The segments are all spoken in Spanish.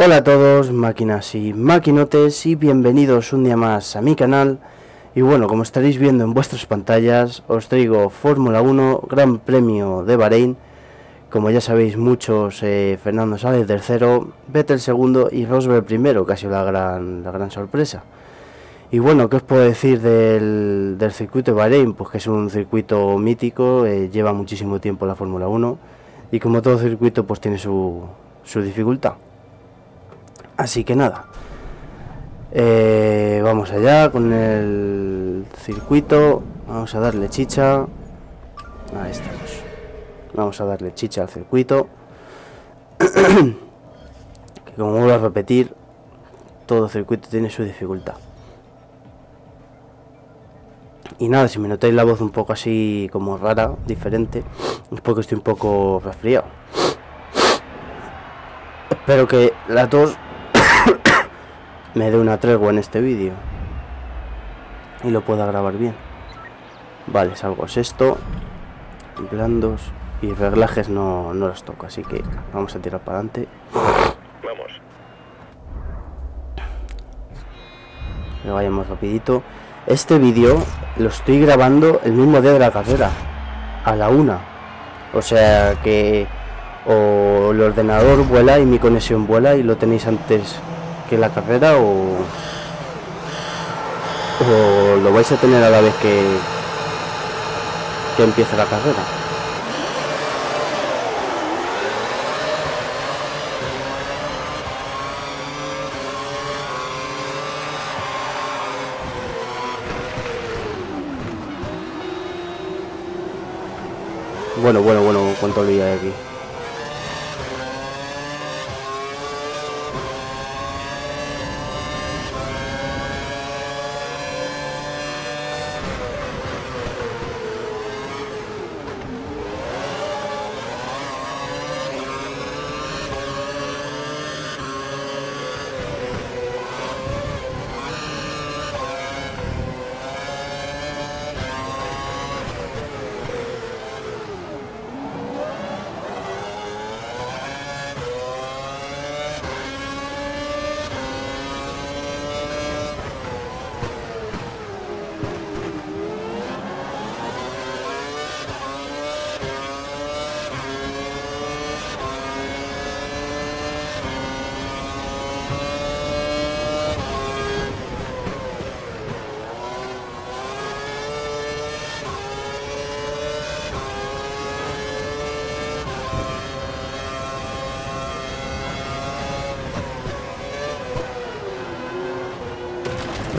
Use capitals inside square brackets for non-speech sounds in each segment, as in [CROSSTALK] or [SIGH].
Hola a todos, máquinas y maquinotes, y bienvenidos un día más a mi canal. Y bueno, como estaréis viendo en vuestras pantallas, os traigo Fórmula 1, Gran Premio de Bahrein. Como ya sabéis muchos, eh, Fernando sale tercero, Vettel segundo y Rosberg primero, casi la gran, la gran sorpresa. Y bueno, ¿qué os puedo decir del, del circuito de Bahrein? Pues que es un circuito mítico, eh, lleva muchísimo tiempo la Fórmula 1 y como todo circuito pues tiene su, su dificultad. Así que nada, eh, vamos allá con el circuito, vamos a darle chicha, ahí estamos, vamos a darle chicha al circuito, [CLEARS THROAT] que como vuelvo a repetir, todo circuito tiene su dificultad. Y nada, si me notáis la voz un poco así como rara, diferente, es porque estoy un poco resfriado. Espero que la tos me dé una tregua en este vídeo y lo pueda grabar bien. Vale, salgo esto, blandos y reglajes no, no los toco, así que vamos a tirar para adelante. Vamos. Que vayamos rapidito. Este vídeo lo estoy grabando el mismo día de la carrera, a la una. O sea que o el ordenador vuela y mi conexión vuela y lo tenéis antes que la carrera o, o lo vais a tener a la vez que, que empiece la carrera. Bueno, bueno, bueno, cuánto lío hay aquí.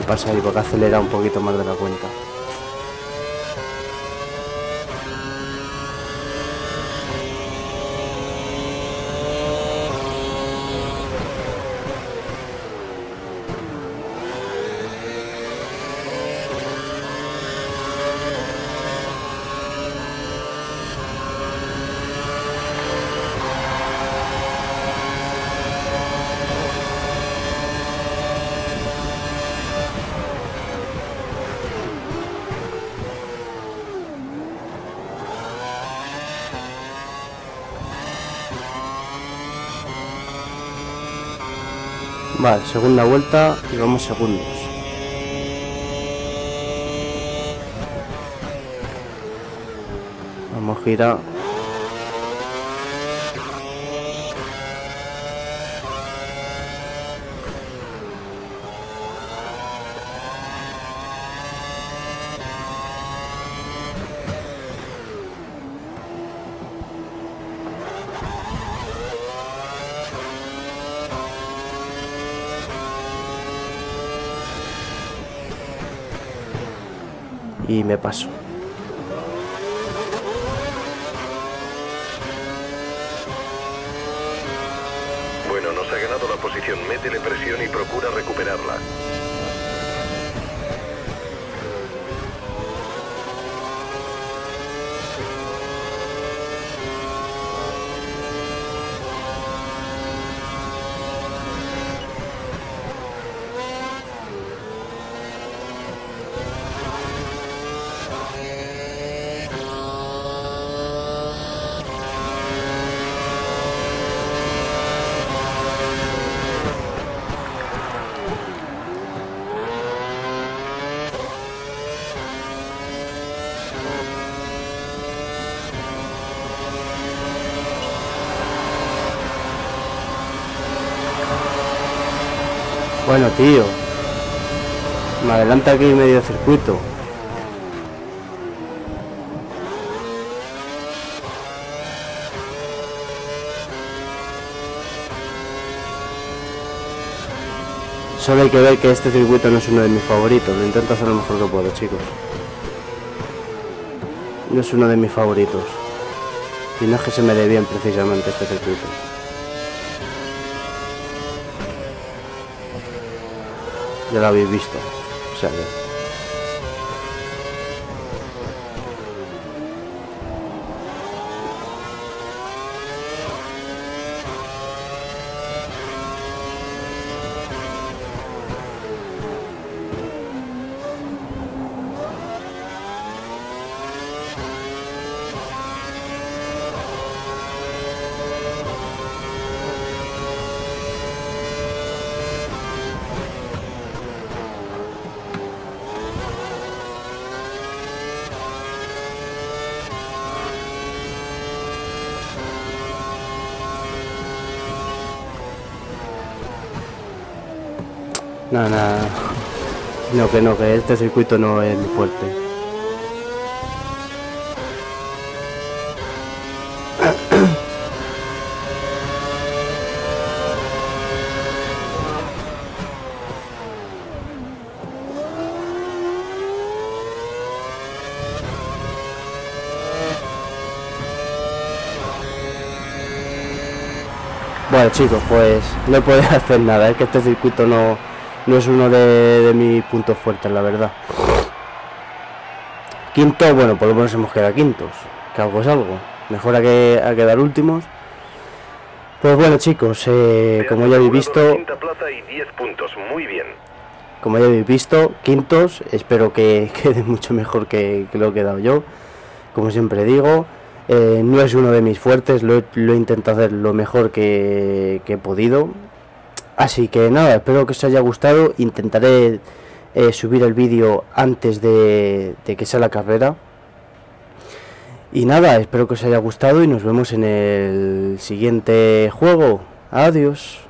Me pasa ahí porque acelera un poquito más de la cuenta. Vale, segunda vuelta y vamos segundos. Vamos a y me paso. Bueno, nos ha ganado la posición. Métele presión y procura recuperarla. Bueno, tío. Me adelanta aquí medio circuito. Solo hay que ver que este circuito no es uno de mis favoritos. Lo intento hacer lo mejor que puedo, chicos. No es uno de mis favoritos. Y no es que se me dé bien precisamente este circuito. Ya lo habéis visto. O sea. No, nada. No, que no, que este circuito no es muy fuerte. Bueno chicos, pues no puedo [LAUGHS] hacer nada, es que este circuito no, no es uno de, mis puntos fuertes, la verdad. Quinto, bueno, por lo menos hemos quedado quintos, que algo es algo. Mejor a, que, a quedar últimos. Pues bueno chicos, eh, como ya habéis visto... muy bien. Como ya habéis visto, quintos, espero que [LAUGHS] quede mucho mejor que, lo he quedado yo. Como siempre digo, eh, no es uno de mis fuertes, lo, he intentado hacer lo mejor que he podido. Así que nada, espero que os haya gustado. Intentaré eh, subir el vídeo antes de, de que sea la carrera. Y nada, espero que os haya gustado y nos vemos en el siguiente juego. Adiós.